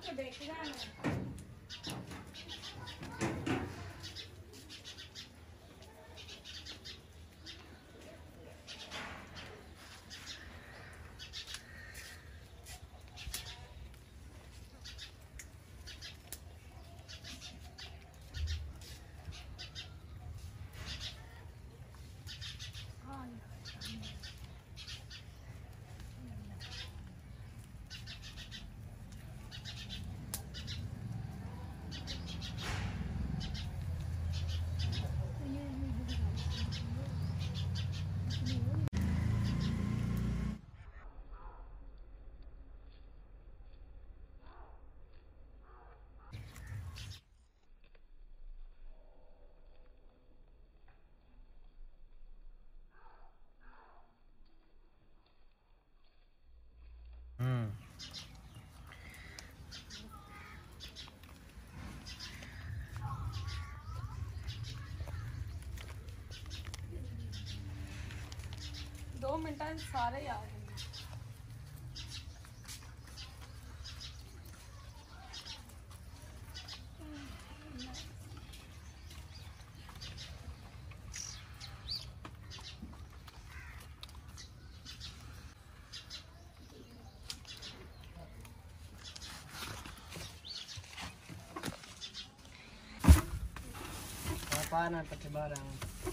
这边吃饭呢 दो मिनट सारे आ गए पार ना पटे बार आऊँ